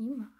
Има.